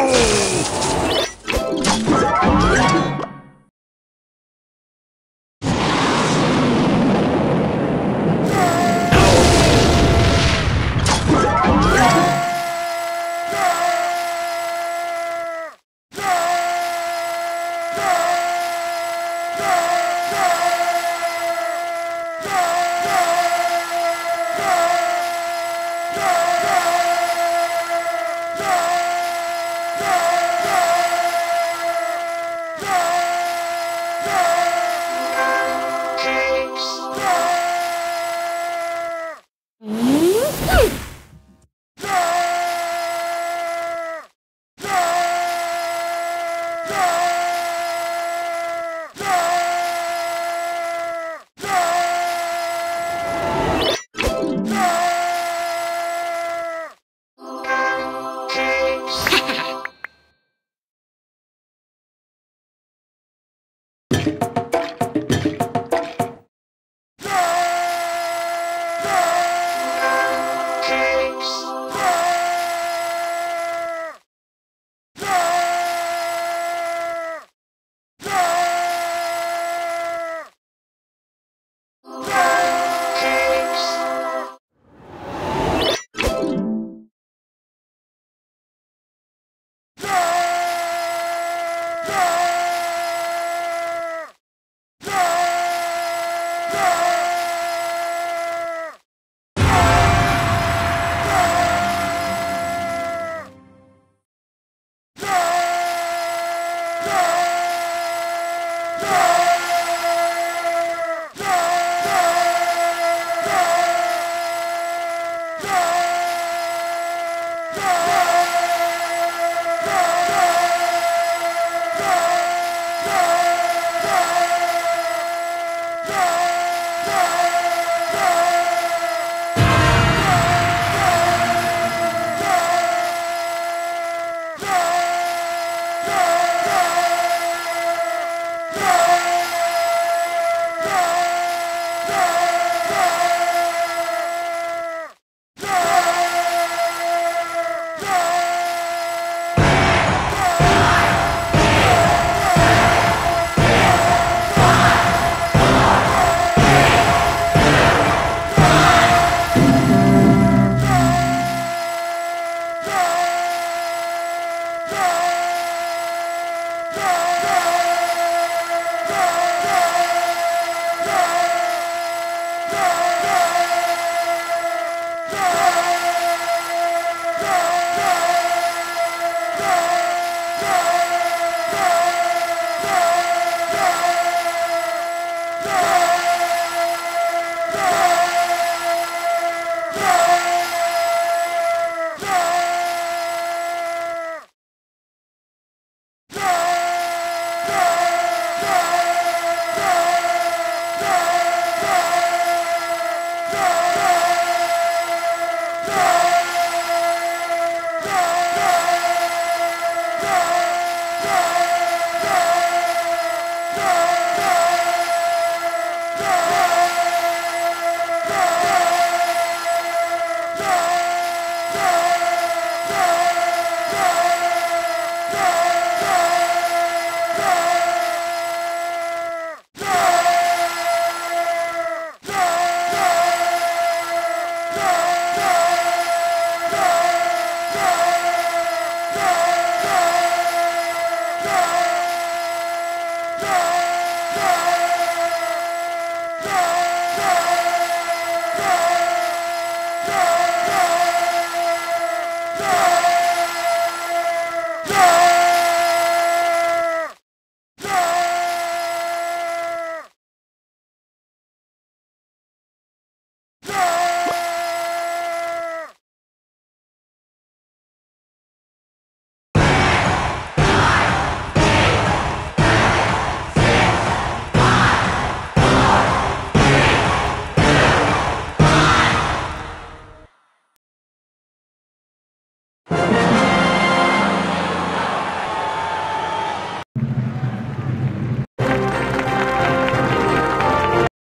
Oh! Yeah!